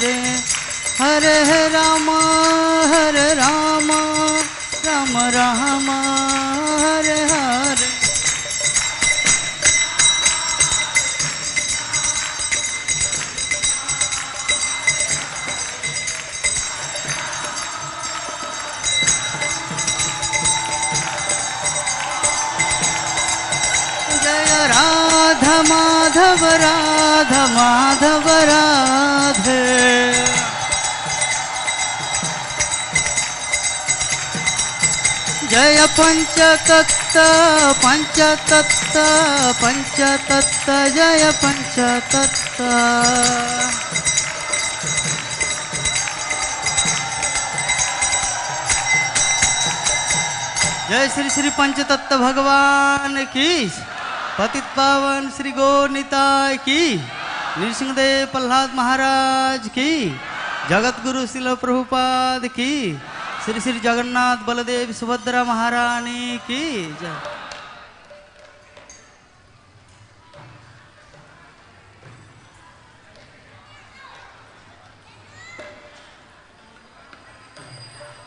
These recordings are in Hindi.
हरे हरे राम हरे राम राम राम हरे हरे। जय राधा माधव राधा माधव राधे जय पंचतत्त पंचतत्त पंचतत्त, जय पंचतत्त। जय श्री श्री पंचतत्व भगवान की, पतित पावन श्री गौरनिताय की। नृसिंहदेव प्रहलाद महाराज की जगत गुरु शिल प्रभुपाद की, श्री श्री जगन्नाथ बलदेव सुभद्रा महारानी की,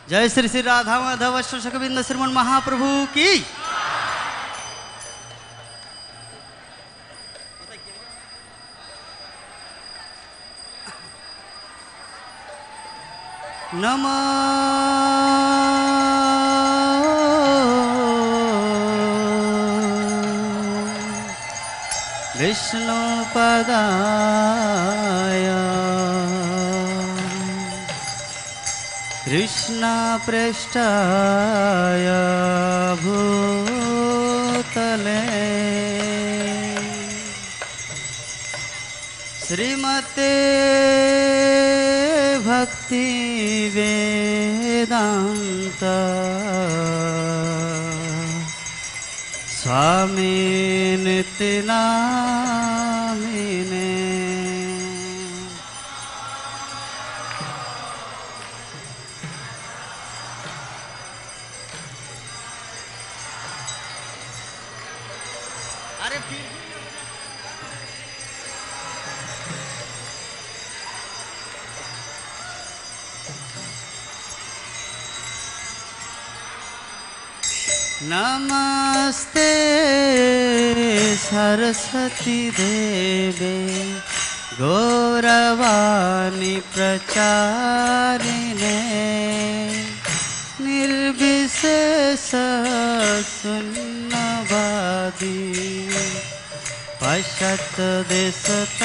जय। श्री श्री राधा माधव शोषकबिंद श्रीमन महाप्रभु की। नमः। विष्णुपदाय कृष्णपृष्ठाय भूतले। श्रीमते शान्त। स्वामी नितिना नमस्ते सरस्वती देवे गौरवाणी प्रचारिणे निर्विशेष पश्यत देशतारिणे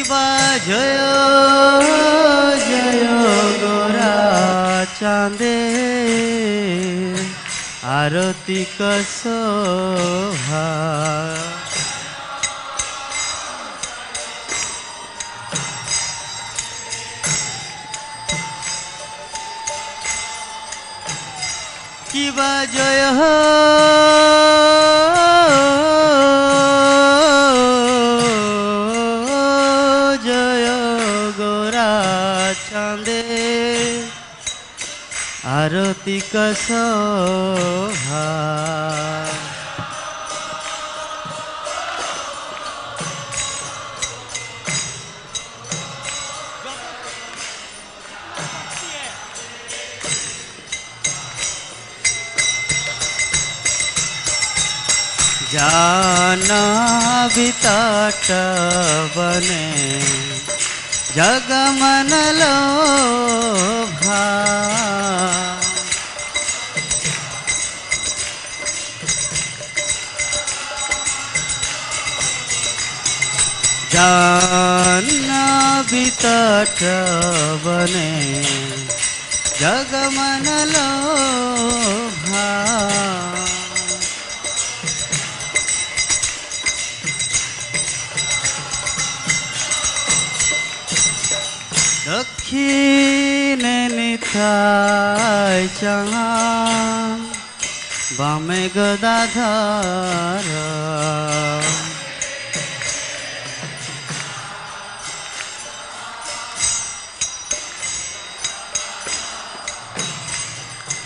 কিবা জয় জয় গোরা চাঁদে আরতি কশোভা কিবা জয় জয় शांति का जाना बिताट बने जगमन लोभा। జాన్నబిత శ్రవణే జగమనలో দক্ষিণে নিতাই চাঙা বামে গদাধারা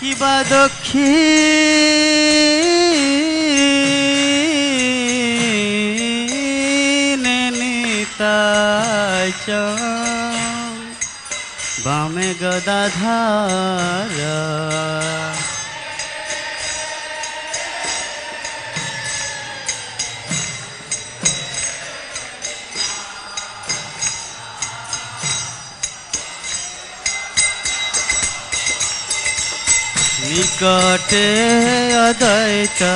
কিবা নিতাই বামে গদাধার। काटे अदयताश्रिणी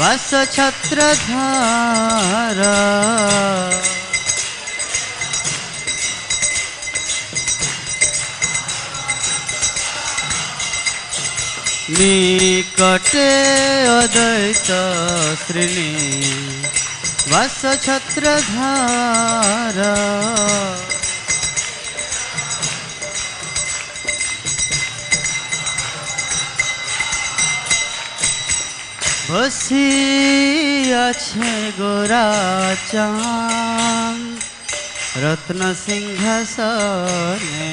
वसछत्रधारा निकटे छत्र धारा আছে গোরা চান রত্ন সিংহাসনে।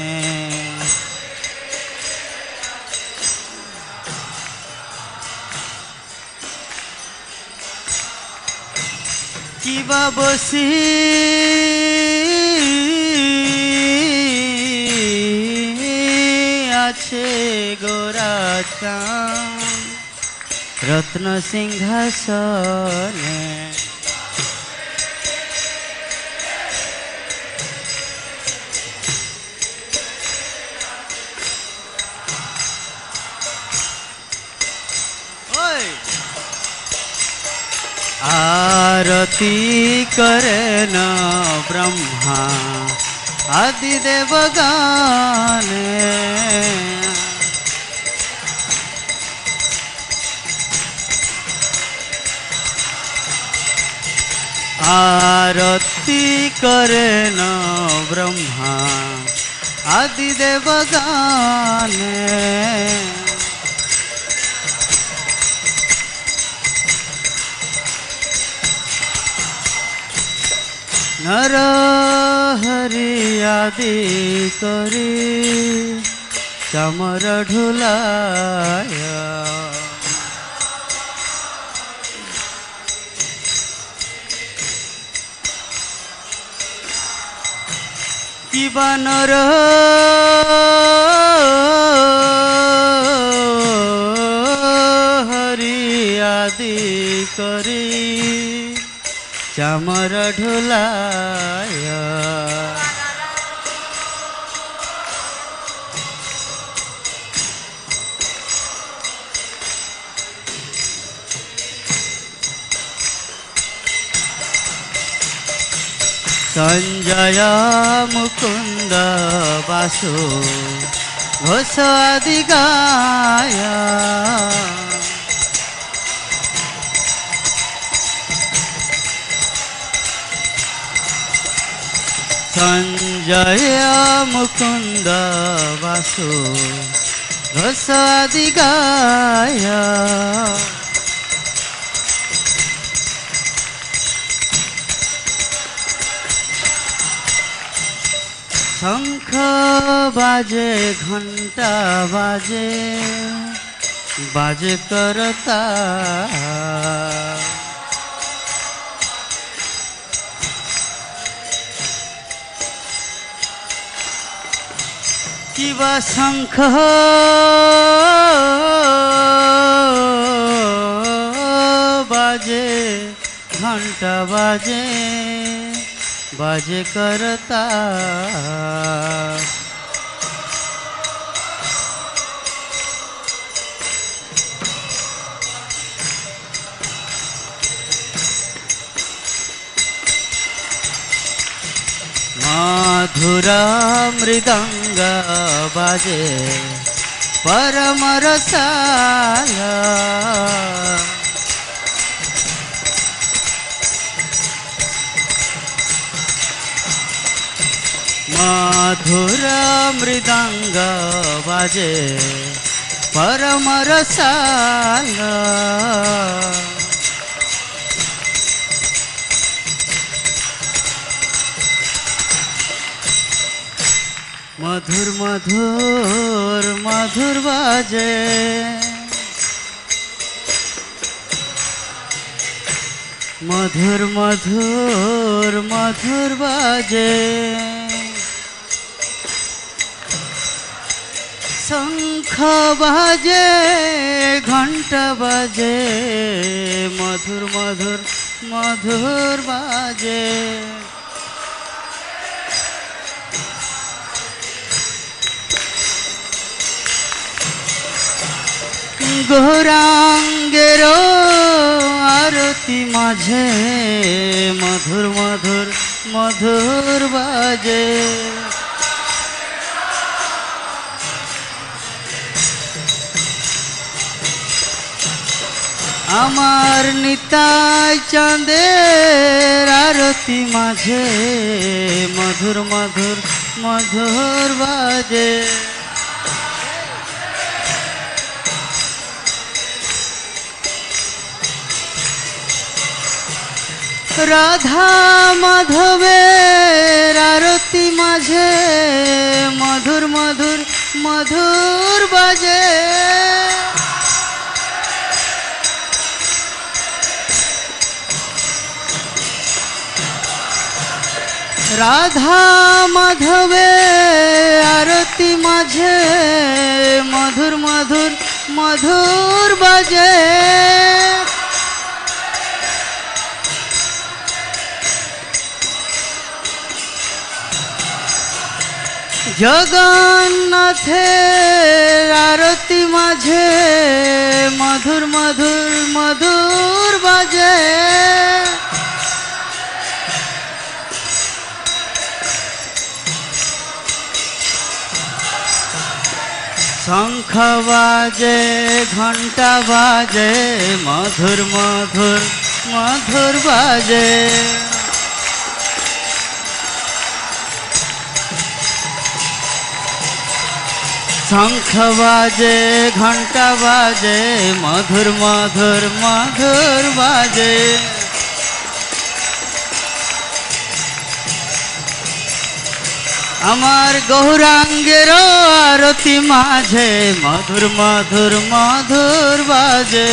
কিবা বসি আছে গোরা চান রত্ন সিংহাসনে ওই! আরতি করেন ব্রহ্মা আদিদেব গানে आरती करे न ब्रह्मा आदिदेव गाने नर आदि करी चमर ढुलाया। ଜୀବନର ହରିଆଦି କରି ଚାମର ଢୋଲାୟ সঞ্জয় মুকুন্দ বাসু ঘোষ আদি গায় সঞ্জয় মুকুন্দ বাসু ঘোষ আদি গায় শঙ্খ বাজে ঘণ্টা বাজে বাজে করতা কিবা শঙ্খ? বাজে ঘণ্টা বাজে। बज करता माधुर मृदंग बजे परम रसाला। মাধুর মৃদঙ্গ বাজে परम रसाला मधुर मधुर मधुर बाजे मधुर मधुर मधुर বাজে ঘণ্টা বাজে মধুর মধুর মধুর বাজে। গৌরাঙ্গের আরতি মাঝে মধুর মধুর মধুর বাজে। আমার নিতাই চাঁদের আরতি মাঝে মধুর মধুর মধুর বাজে। রাধা মাধবের আরতি মাঝে মধুর মধুর মধুর বাজে। রাধা মাধবে, আরতি মাঝে, মধুর মধুর মধুর বাজে। জগন্নাথের আরতি মাঝে, মধুর মধুর মধুর বাজে। শঙ্খ বাজে ঘণ্টা বাজে, মধুর মধুর মধুর বাজে। শঙ্খ বাজে ঘণ্টা বাজে, মধুর মধুর মধুর বাজে। আমার গৌরাঙ্গের আরতি মাঝে মধুর মধুর মধুর বাজে।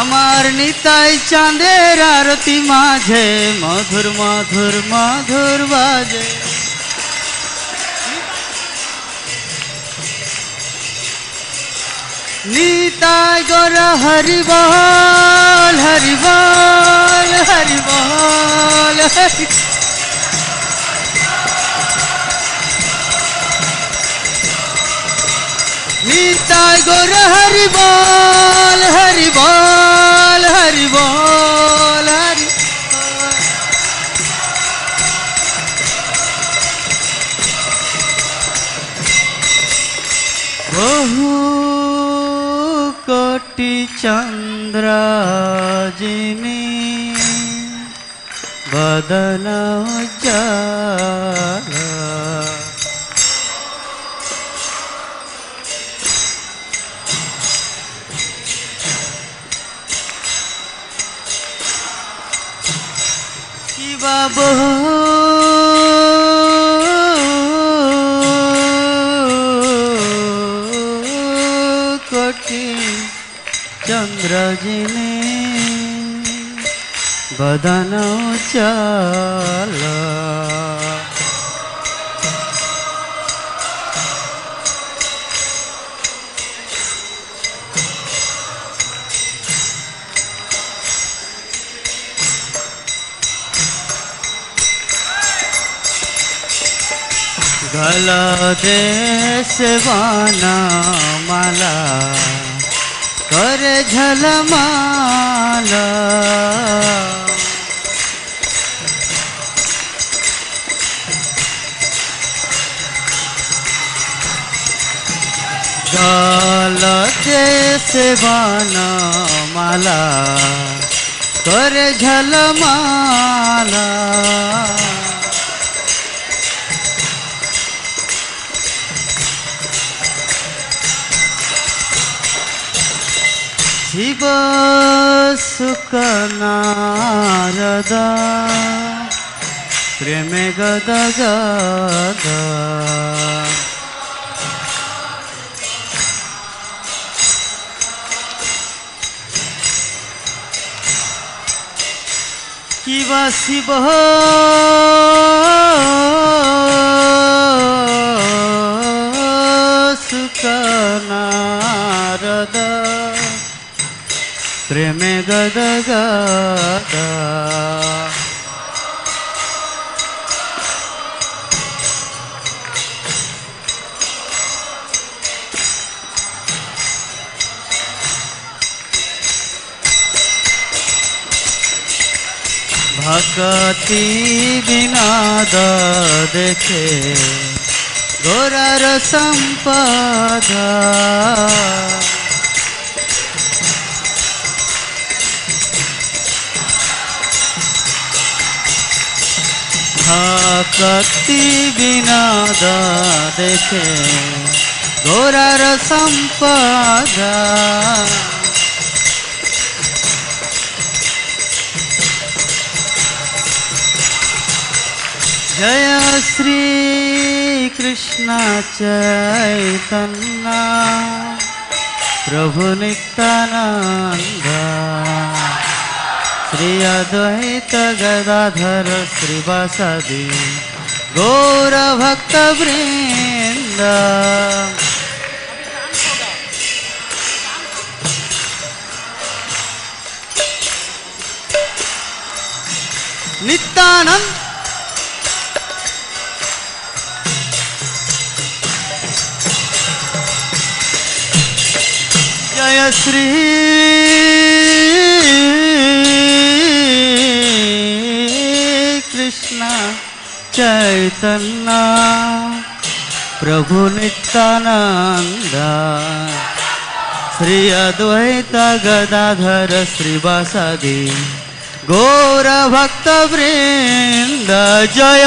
আমার নিতাই চাঁদের আরতি মাঝে মধুর মধুর মধুর বাজে। नीता गोर हरिबल हरिबल हरिबल हरि नीता गोर हरिबल हरिबल हरिबल Oh बदन चल गल देश बाना माला कर झलमाला। जल के सेवाना माला कर झलमाला शिव सुख नारद प्रेम गद गदा। शिव सुकनारद प्रेमे गद गदा। अकति विनाद देखे गोरार संपदा। भक्ति विनाद देखे गोरार संपदा। जय श्री कृष्ण चैतन्य। प्रभु नित्यानंद श्री अद्वैत गदाधर श्रीवासदि वृंद नित्यानंद जय श्री कृष्ण चैतन्य प्रभु नित्यानंद श्री अद्वैत गदाधर श्रीवासदि गौर भक्त वृंद जय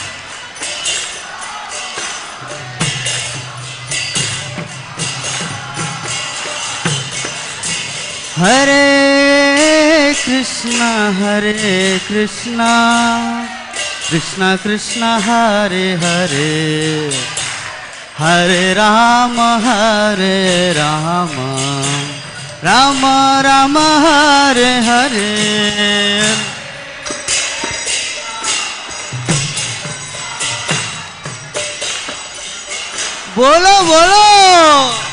कृष्ण, हरे कृष्ण। कृष्ण कृष्ण, हरे हरे। हरे राम हरे राम। राम राम, हरे हरे। बोलो बोलो।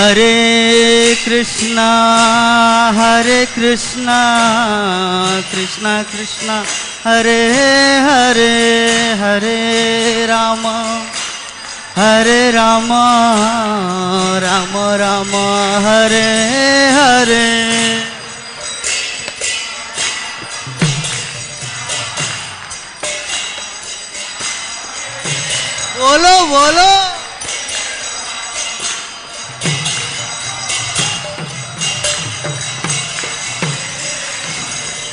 हरे कृष्णा हरे कृष्णा कृष्णा कृष्णा, हरे हरे हरे राम हरे राम राम राम, हरे हरे। बोलो बोलो।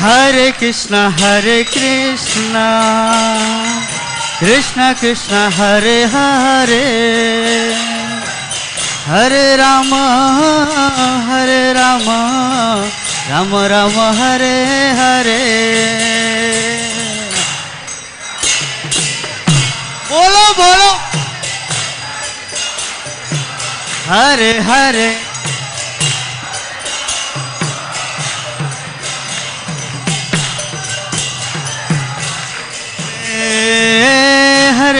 हरे कृष्णा हरे कृष्णा। कृष्णा कृष्णा, हरे हरे। हरे राम हरे राम। राम राम, हरे हरे। बोलो बोलो। हरे हरे।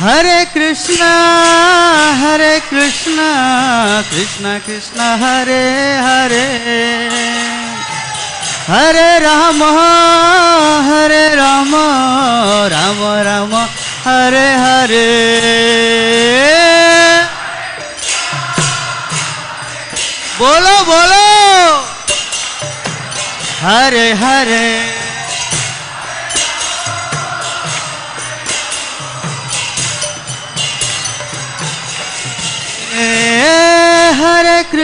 हरे कृष्णा हरे कृष्णा कृष्णा कृष्णा, हरे हरे। हरे राम हरे राम राम राम, हरे हरे। बोलो बोलो। हरे हरे।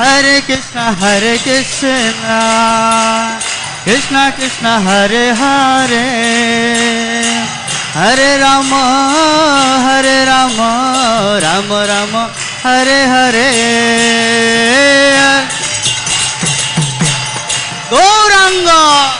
हरे कृष्णा हरे कृष्णा। कृष्णा कृष्णा, हरे हरे। हरे राम हरे राम राम राम, हरे हरे। गौरांग।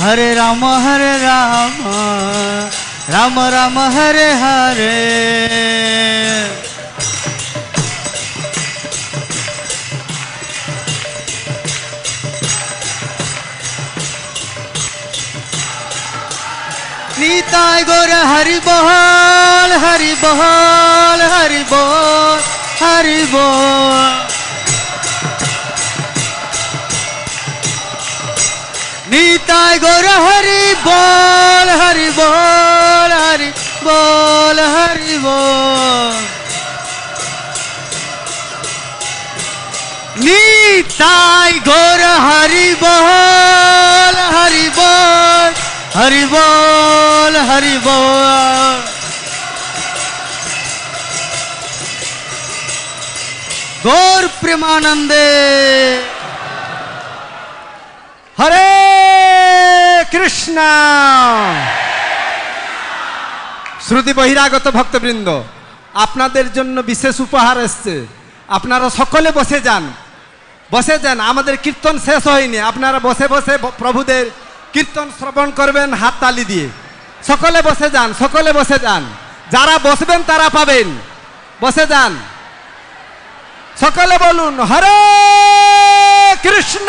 হরে রাম হরে রাম রাম রাম, হরে হরে। নিতাই গোর হরি বহল হরি বহল হরি বল হরি বল। नीताय गोर हरि बोल हरि बोल हरि बोल हरि बोल। नीताय गोर हरि बोल हरि बोल हरि बोल हरि बोल। गौर प्रेमानंदे। হরে কৃষ্ণ। শ্রুতি বহিরাগত ভক্তবৃন্দ, আপনাদের জন্য বিশেষ উপহার এসছে। আপনারা সকলে বসে যান। বসে যান, আমাদের কীর্তন শেষ হয়নি। আপনারা বসে বসে প্রভুদের কীর্তন শ্রবণ করবেন হাত তালি দিয়ে। সকলে বসে যান, সকলে বসে যান। যারা বসবেন তারা পাবেন। বসে যান। সকলে বলুন, হরে কৃষ্ণ!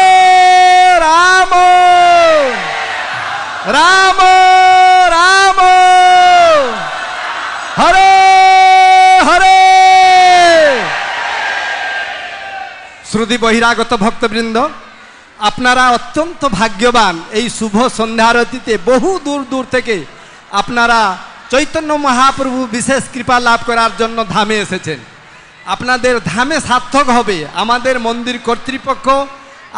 শ্রুতি বহিরাগত ভক্তবৃন্দ, আপনারা অত্যন্ত ভাগ্যবান এই শুভ সন্ধ্যারতিতে বহু দূর দূর থেকে আপনারা চৈতন্য মহাপ্রভু বিশেষ কৃপা লাভ করার জন্য ধামে এসেছেন। আপনাদের ধামে সার্থক হবে আমাদের মন্দির কর্তৃপক্ষ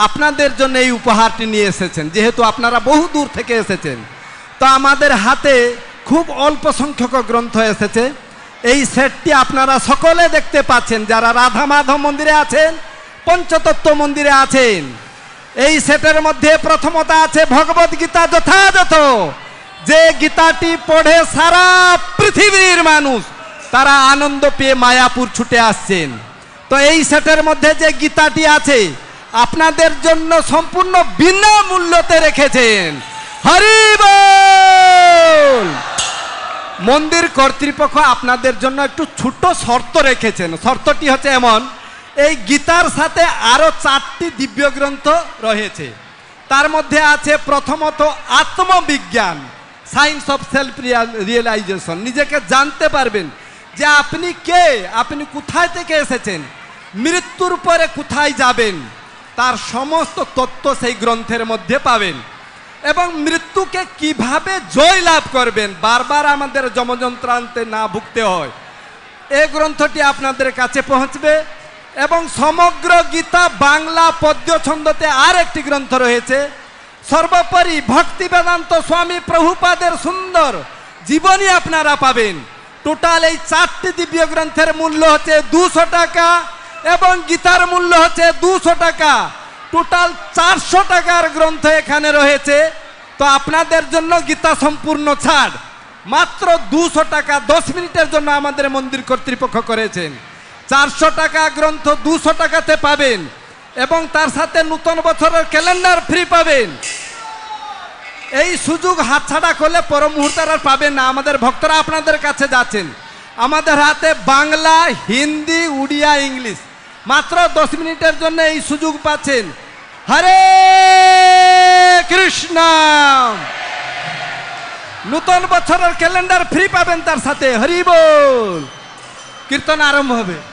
আপনাদের জন্য এই উপহারটি নিয়ে এসেছেন, যেহেতু আপনারা বহু দূর থেকে এসেছেন। তো আমাদের হাতে খুব অল্প সংখ্যক গ্রন্থ এসেছে। এই সেটটি আপনারা সকলে দেখতে পাচ্ছেন, যারা রাধা মাধব মন্দিরে আছেন পঞ্চতত্ত্ব মন্দিরে আছেন। এই সেটের মধ্যে প্রথমত আছে ভগবত গীতা যথাযথ। যে গীতাটি পড়ে সারা পৃথিবীর মানুষ, তারা আনন্দ পেয়ে মায়াপুর ছুটে আসছেন। তো এই সেটের মধ্যে যে গীতাটি আছে, আপনাদের জন্য সম্পূর্ণ বিনামূল্যতে রেখেছেন। হরি বল! মন্দির কর্তৃপক্ষ আপনাদের জন্য একটু ছোট শর্ত রেখেছেন। শর্তটি হচ্ছে এমন এই গীতার সাথে আরও চারটি দিব্য গ্রন্থ রয়েছে। তার মধ্যে আছে প্রথমত আত্মবিজ্ঞান সায়েন্স অফ সেলফ রিয়েলাইজেশন নিজেকে জানতে পারবেন যে আপনি কে, আপনি কোথায় থেকে এসেছেন, মৃত্যুর পরে কোথায় যাবেন, তার সমস্ত তত্ত্ব সেই গ্রন্থের মধ্যে পাবেন। এবং মৃত্যুকে কীভাবে জয় লাভ করবেন, বারবার আমাদের যমযন্ত্রান্তে না ভুগতে হয়। এই গ্রন্থটি আপনাদের কাছে পৌঁছবে। এবং সমগ্র গীতা বাংলা পদ্য ছন্দতে আর একটি গ্রন্থ রয়েছে। সর্বোপরি ভক্তি বেদান্ত স্বামী প্রভুপাদের সুন্দর জীবনী আপনারা পাবেন। টোটাল এই চারটি দিব্য গ্রন্থের মূল্য হচ্ছে দুশো টাকা এবং গীতার মূল্য হচ্ছে দুশো টাকা। টোটাল চারশো টাকার গ্রন্থ এখানে রয়েছে। তো আপনাদের জন্য গীতা সম্পূর্ণ ছাড়। মাত্র দুশো টাকা দশ মিনিটের জন্য আমাদের মন্দির কর্তৃপক্ষ করেছেন। চারশো টাকা গ্রন্থ দুশো টাকাতে পাবেন এবং তার সাথে নূতন বছরের ক্যালেন্ডার ফ্রি পাবেন। এই সুযোগ হাতছাড়া করলে পর মুহূর্তে আর পাবেন না। আমাদের ভক্তরা আপনাদের কাছে যাচ্ছেন। আমাদের হাতে বাংলা, হিন্দি, উড়িয়া, ইংলিশ। মাত্র দশ মিনিটের জন্য এই সুযোগ পাচ্ছেন। হরে কৃষ্ণ! নূতন বছরের ক্যালেন্ডার ফ্রি পাবেন তার সাথে। হরি বল! কীর্তন আরম্ভ হবে।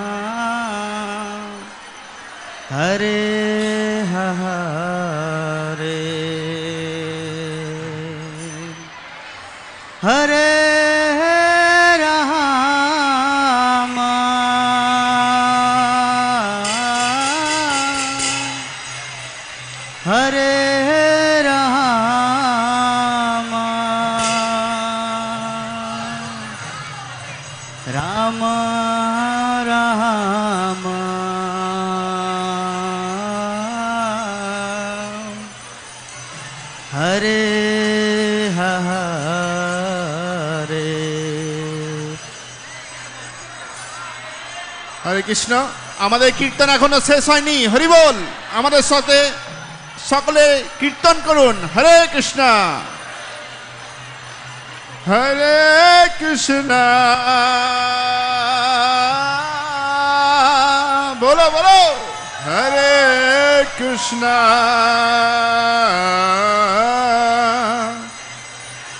আমাদের কীর্তন এখনও শেষ হয়নি। হরি বল, আমাদের সাথে সকলে কীর্তন করুন। হরে কৃষ্ণ। হরে কৃষ্ণ। বলো বলো। হরে Krishna.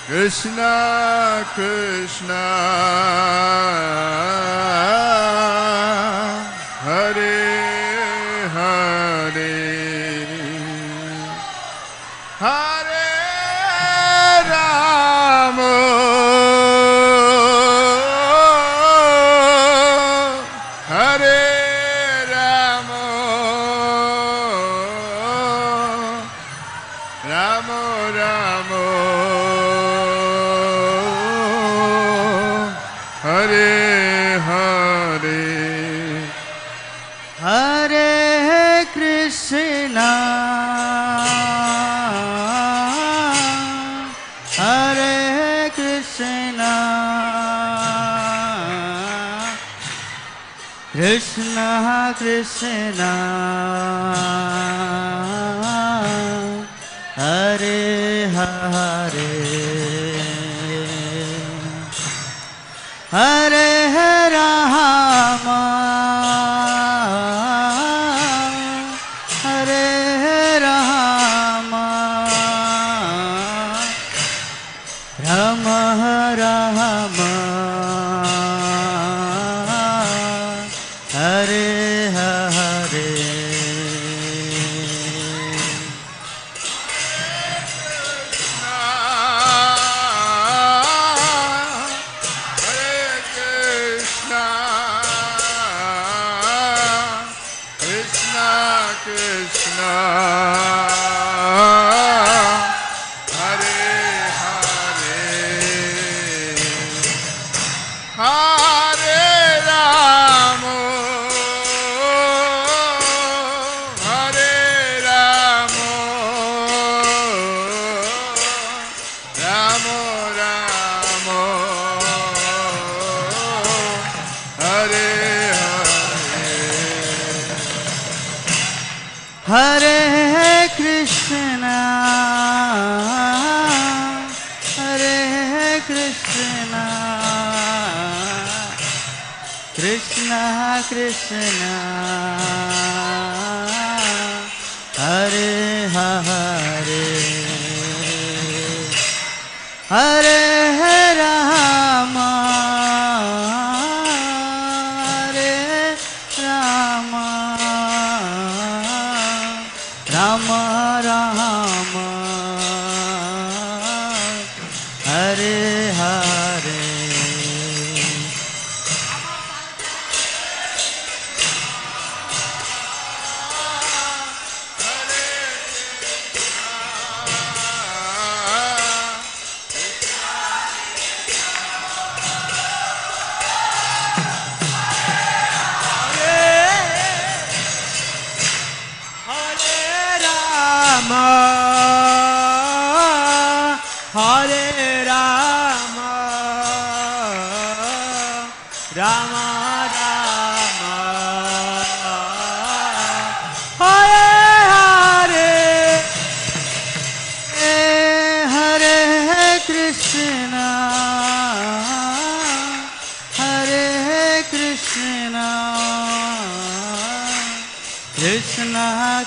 Krishna Krishna. Hallelujah.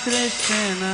Krishna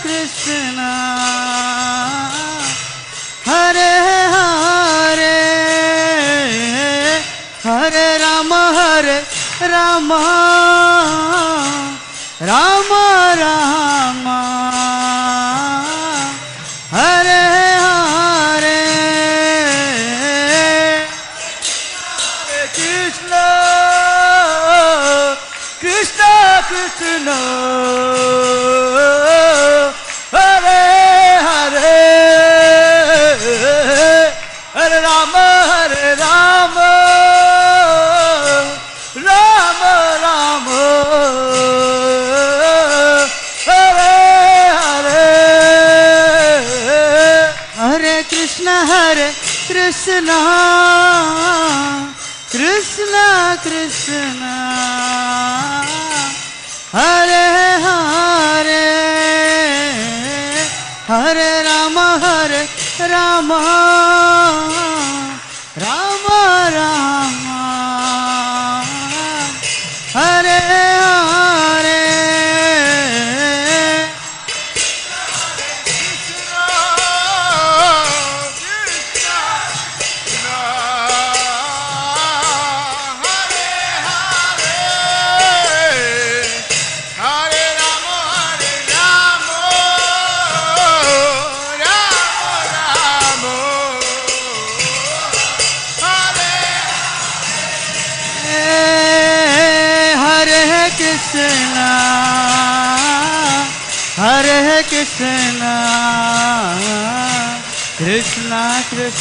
Krishna. Hare Hare Hare Ram हरे राम।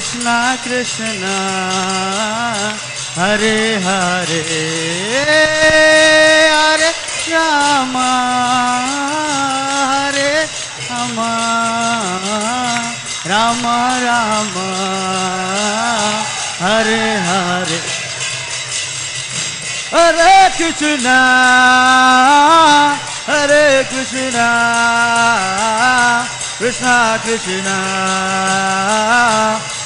कृष्ण कृष्ण, हरे हरे हरे राम हरे राम राम राम, हरे हरे। हरे कृष्ण हरे कृष्ण कृष्ण कृष्ण।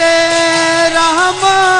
रे रामा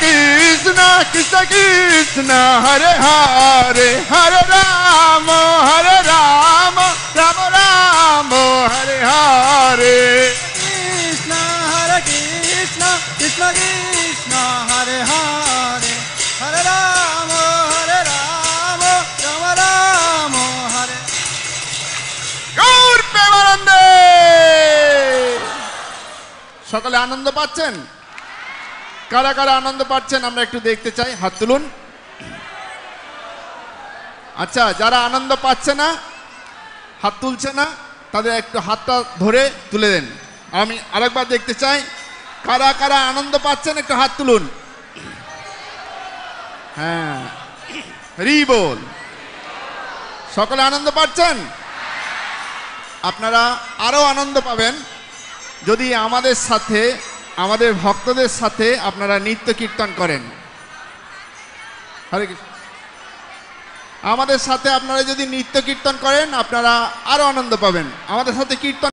কৃষ্ণ কৃষ্ণ কৃষ্ণ হরে হরে হরে রাম হরে রাম রাম রাম হরে হরে কৃষ্ণ হরে কৃষ্ণ কৃষ্ণ কৃষ্ণ হরে হরে হরে রাম হরে রাম রাম রাম হরে গৌর প্রেমানন্দে সকলে আনন্দ পাচ্ছেন কারা কারা আনন্দ পাচ্ছেন, আমরা একটু দেখতে চাই। হাত তুলুন। আচ্ছা যারা আনন্দ পাচ্ছে না, হাত তুলছে না, তাদের একটু হাতটা ধরে তুলে দেন। আমি আরেকবার দেখতে চাই কারা কারা আনন্দ পাচ্ছেন, একটু হাত তুলুন। হ্যাঁ রি বল। সকলে আনন্দ পাচ্ছেন? আপনারা আরও আনন্দ পাবেন। যদি আমাদের সাথে আমাদের ভক্তদের সাথে আপনারা নৃত্য কীর্তন করেন। আমাদের সাথে আপনারা যদি নৃত্য কীর্তন করেন, আপনারা আরও আনন্দ পাবেন। আমাদের সাথে কীর্তন